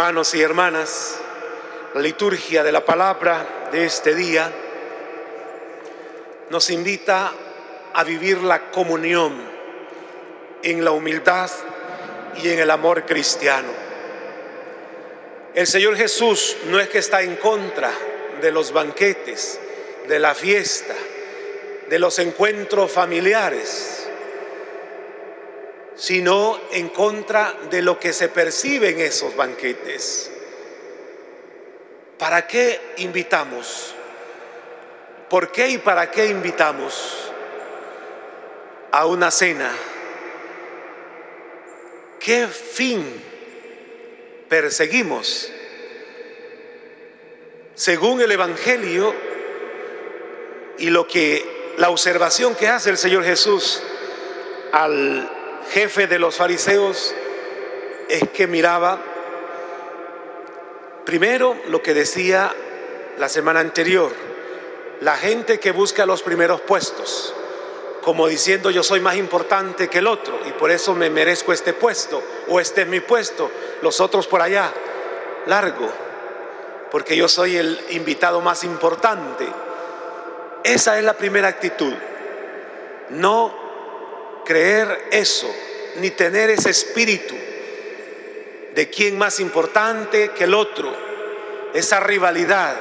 Hermanos y hermanas, la liturgia de la palabra de este día nos invita a vivir la comunión en la humildad y en el amor cristiano. El Señor Jesús no es que está en contra de los banquetes, de la fiesta, de los encuentros familiares, sino en contra de lo que se percibe en esos banquetes. ¿Para qué invitamos? ¿Por qué y para qué invitamos a una cena? ¿Qué fin perseguimos? Según el Evangelio y lo que la observación que hace el Señor Jesús al jefe de los fariseos es que miraba primero lo que decía la semana anterior, la gente que busca los primeros puestos, como diciendo yo soy más importante que el otro y por eso me merezco este puesto o este es mi puesto, los otros por allá, largo, porque yo soy el invitado más importante. Esa es la primera actitud, no creer eso, ni tener ese espíritu de quién más importante que el otro, esa rivalidad,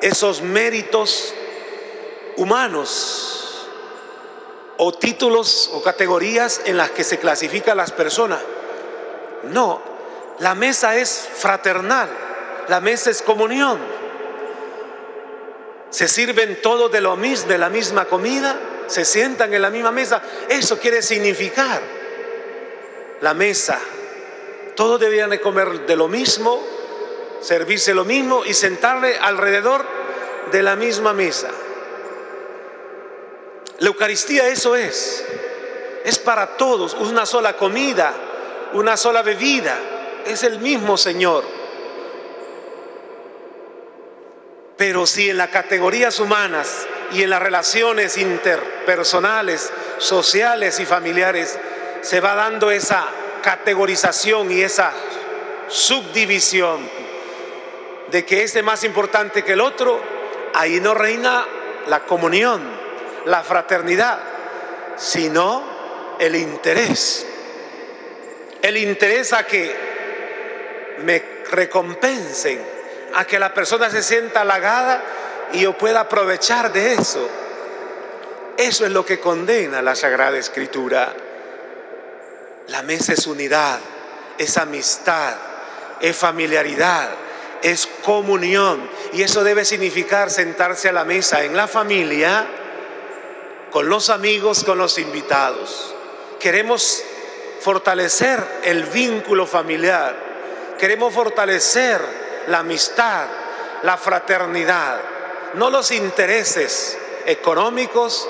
esos méritos humanos o títulos o categorías en las que se clasifican las personas. No, la mesa es fraternal, la mesa es comunión. Se sirven todos de lo mismo, de la misma comida, se sientan en la misma mesa. Eso quiere significar la mesa. Todos deberían de comer de lo mismo, servirse lo mismo y sentarle alrededor de la misma mesa. La Eucaristía eso es. Es para todos, una sola comida, una sola bebida. Es el mismo Señor. Pero si en las categorías humanas y en las relaciones interpersonales, sociales y familiares se va dando esa categorización y esa subdivisión de que este es más importante que el otro, ahí no reina la comunión, la fraternidad, sino el interés. El interés a que me recompensen, a que la persona se sienta halagada y yo pueda aprovechar de eso. Eso es lo que condena la Sagrada Escritura. La mesa es unidad, es amistad, es familiaridad, es comunión. Y eso debe significar sentarse a la mesa en la familia, con los amigos, con los invitados. Queremos fortalecer el vínculo familiar, queremos fortalecer la amistad, la fraternidad, no los intereses económicos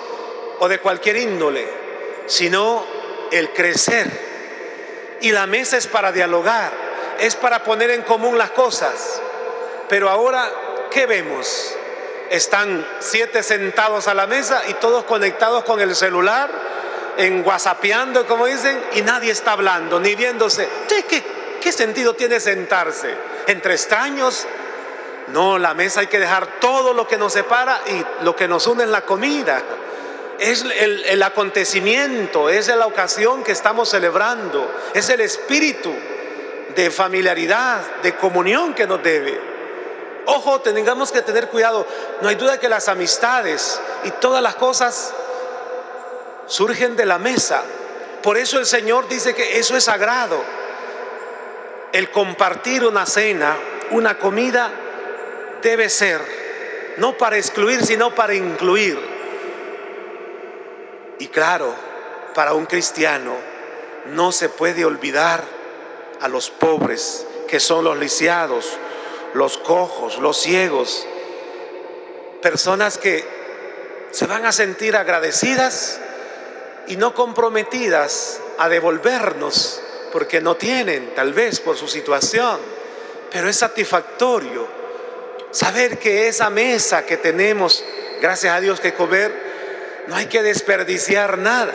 o de cualquier índole, sino el crecer. Y la mesa es para dialogar, es para poner en común las cosas. Pero ahora, ¿qué vemos? Están siete sentados a la mesa y todos conectados con el celular, en whatsappeando, como dicen, y nadie está hablando, ni viéndose. ¿Qué, qué sentido tiene sentarse? Entre extraños, no, la mesa hay que dejar todo lo que nos separa y lo que nos une en la comida. Es el, el, acontecimiento, es la ocasión que estamos celebrando, es el espíritu de familiaridad, de comunión que nos debe. Ojo, tengamos que tener cuidado. No hay duda que las amistades y todas las cosas surgen de la mesa. Por eso el Señor dice que eso es sagrado. El compartir una cena, una comida, debe ser no para excluir, sino para incluir. Y claro, para un cristiano no se puede olvidar a los pobres, que son los lisiados, los cojos, los ciegos, personas que se van a sentir agradecidas y no comprometidas a devolvernos porque no tienen, tal vez por su situación, pero es satisfactorio saber que esa mesa que tenemos, gracias a Dios que comer, no hay que desperdiciar nada,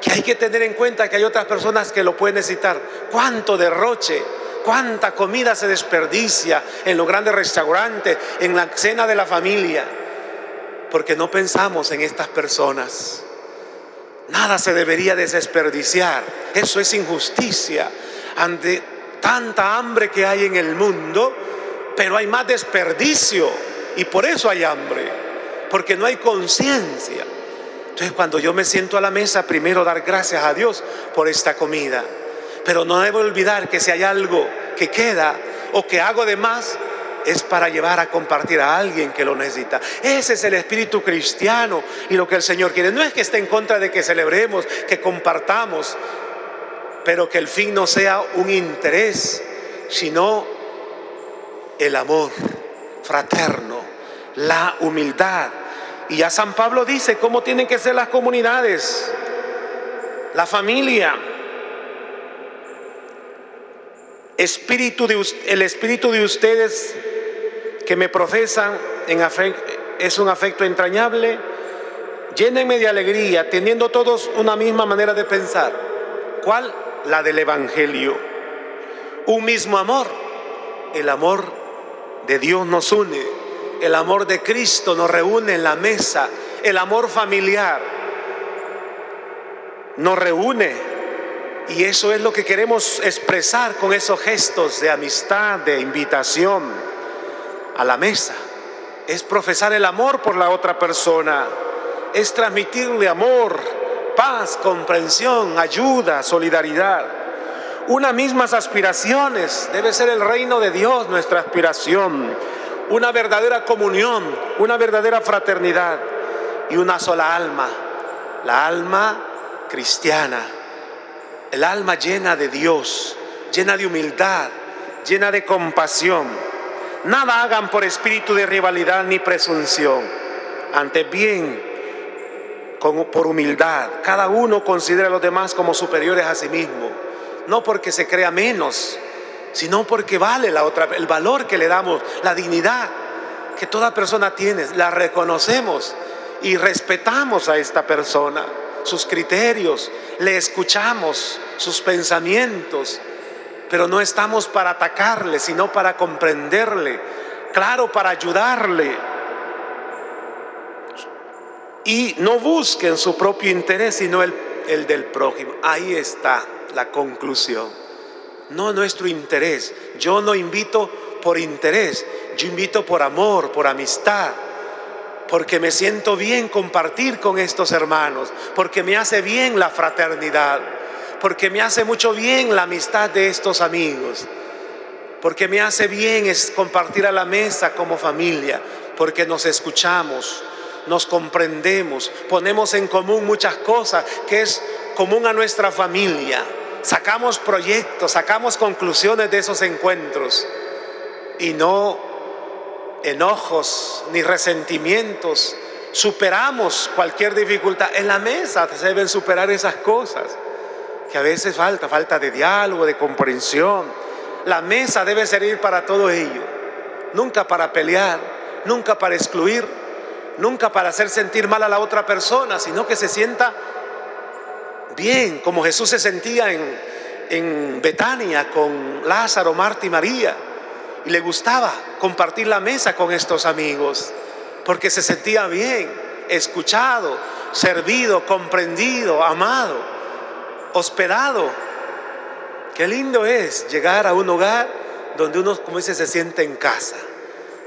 que hay que tener en cuenta que hay otras personas que lo pueden necesitar. ¿Cuánto derroche cuánta comida se desperdicia en los grandes restaurantes, en la cena de la familia, porque no pensamos en estas personas. Nada se debería desperdiciar. Eso es injusticia. Ante tanta hambre que hay en el mundo, pero hay más desperdicio. Y por eso hay hambre, porque no hay conciencia. Entonces cuando yo me siento a la mesa, primero dar gracias a Dios por esta comida. Pero no debo olvidar que si hay algo que queda o que hago de más, es para llevar a compartir a alguien que lo necesita. Ese es el espíritu cristiano y lo que el Señor quiere. No es que esté en contra de que celebremos, que compartamos, pero que el fin no sea un interés, sino el amor fraterno, la humildad. Y ya San Pablo dice cómo tienen que ser las comunidades, la familia, espíritu de, el espíritu de ustedes que me profesan en es un afecto entrañable. Llénenme de alegría, teniendo todos una misma manera de pensar. ¿Cuál? La del Evangelio. Un mismo amor. El amor de Dios nos une. El amor de Cristo nos reúne en la mesa. El amor familiar nos reúne y eso es lo que queremos expresar con esos gestos de amistad, de invitación a la mesa. Es profesar el amor por la otra persona. Es transmitirle amor, paz, comprensión, ayuda, solidaridad. Unas mismas aspiraciones. Debe ser el reino de Dios nuestra aspiración. Una verdadera comunión, una verdadera fraternidad y una sola alma. La alma cristiana el alma llena de Dios, llena de humildad, llena de compasión. Nada hagan por espíritu de rivalidad ni presunción. Antes bien, por humildad, cada uno considera a los demás como superiores a sí mismo. No porque se crea menos, sino porque vale la otra, el valor que le damos, la dignidad que toda persona tiene, la reconocemos y respetamos a esta persona sus criterios, le escuchamos sus pensamientos, pero no estamos para atacarle, sino para comprenderle, claro, para ayudarle. Y no busquen su propio interés, sino el, el del prójimo. Ahí está la conclusión. No nuestro interés. Yo no invito por interés, yo invito por amor, por amistad. Porque me siento bien compartir con estos hermanos, porque me hace bien la fraternidad, porque me hace mucho bien la amistad de estos amigos, porque me hace bien es compartir a la mesa como familia, porque nos escuchamos, nos comprendemos, ponemos en común muchas cosas que es común a nuestra familia, sacamos proyectos, sacamos conclusiones de esos encuentros y no enojos ni resentimientos. Superamos cualquier dificultad. En la mesa se deben superar esas cosas que a veces falta, falta de diálogo, de comprensión. La mesa debe servir para todo ello, nunca para pelear, nunca para excluir, nunca para hacer sentir mal a la otra persona, sino que se sienta bien, como Jesús se sentía en, en Betania con Lázaro, Marta y María y le gustaba compartir la mesa con estos amigos, porque se sentía bien, escuchado, servido, comprendido, amado, hospedado. Qué lindo es llegar a un hogar donde uno, como dice, se siente en casa.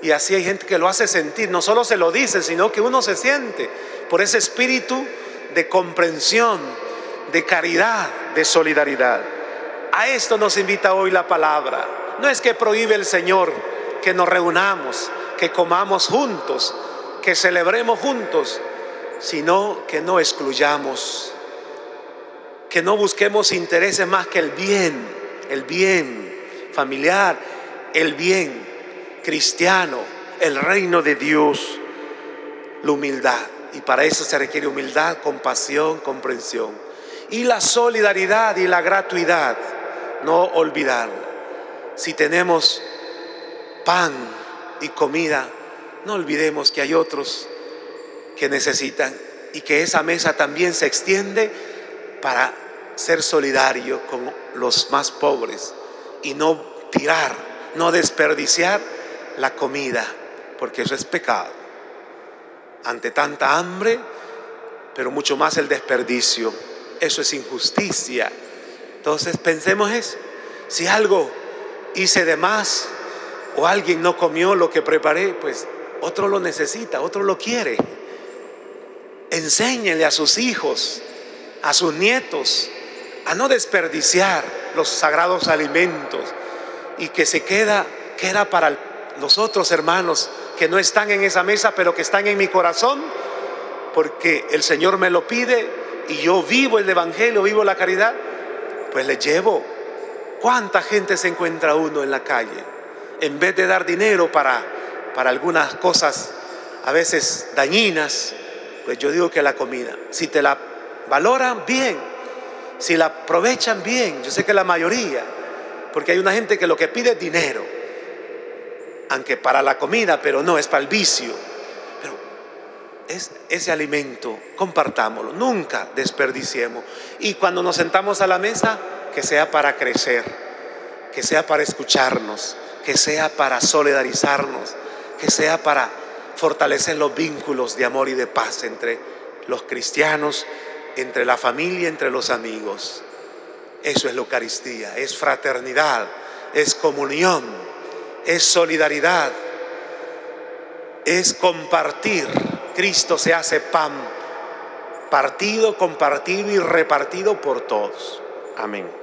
Y así hay gente que lo hace sentir, no solo se lo dice, sino que uno se siente por ese espíritu de comprensión, de caridad, de solidaridad. A esto nos invita hoy la palabra. No es que prohíbe el Señor que nos reunamos, que comamos juntos, que celebremos juntos, sino que no excluyamos, que no busquemos intereses más que el bien, el bien familiar, el bien cristiano, el reino de Dios, la humildad. Y para eso se requiere humildad, compasión, comprensión. Y la solidaridad y la gratuidad, no olvidarla. Si tenemos pan y comida, no olvidemos que hay otros que necesitan y que esa mesa también se extiende para ser solidario con los más pobres y no tirar, no desperdiciar la comida, porque eso es pecado. Ante tanta hambre, pero mucho más el desperdicio, eso es injusticia. Entonces pensemos eso. Si algo hice de más o alguien no comió lo que preparé, pues otro lo necesita, otro lo quiere. Enséñele a sus hijos, a sus nietos, a no desperdiciar los sagrados alimentos y que se queda, queda para los otros hermanos que no están en esa mesa, pero que están en mi corazón, porque el Señor me lo pide y yo vivo el Evangelio, vivo la caridad, pues le llevo. ¿Cuánta gente se encuentra uno en la calle? En vez de dar dinero para, para algunas cosas a veces dañinas, pues yo digo que la comida, si te la valoran bien, si la aprovechan bien, yo sé que la mayoría, porque hay una gente que lo que pide es dinero, aunque para la comida, pero no, es para el vicio. Es ese alimento, compartámoslo, nunca desperdiciemos. Y cuando nos sentamos a la mesa, que sea para crecer, que sea para escucharnos, que sea para solidarizarnos, que sea para fortalecer los vínculos de amor y de paz entre los cristianos, entre la familia, entre los amigos. Eso es la Eucaristía, es fraternidad, es comunión, es solidaridad, es compartir. Cristo se hace pan, partido, compartido y repartido por todos. Amén.